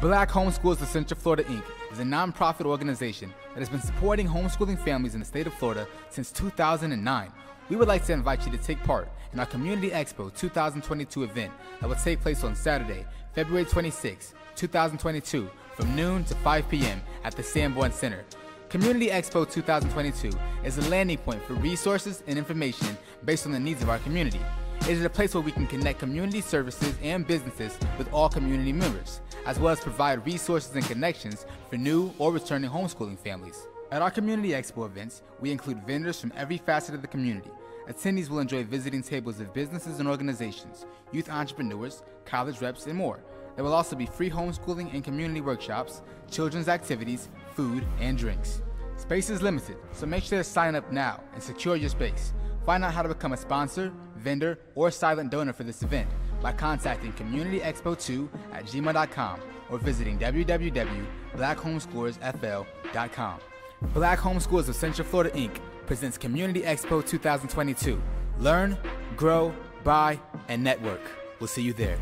Black Homeschoolers of Central Florida Inc. is a nonprofit organization that has been supporting homeschooling families in the state of Florida since 2009. We would like to invite you to take part in our Community Expo 2022 event that will take place on Saturday, February 26, 2022, from noon to 5 p.m. at the Sanborn Center. Community Expo 2022 is a landing point for resources and information based on the needs of our community. It is a place where we can connect community services and businesses with all community members, as well as provide resources and connections for new or returning homeschooling families. At our Community Expo events, we include vendors from every facet of the community. Attendees will enjoy visiting tables of businesses and organizations, youth entrepreneurs, college reps, and more. There will also be free homeschooling and community workshops, children's activities, food, and drinks. Space is limited, so make sure to sign up now and secure your space. Find out how to become a sponsor, vendor, or silent donor for this event by contacting CommunityExpo2 at gmail.com or visiting www.blackhomeschoolersfl.com. Black Homeschoolers of Central Florida Inc. presents Community Expo 2022. Learn, grow, buy, and network. We'll see you there.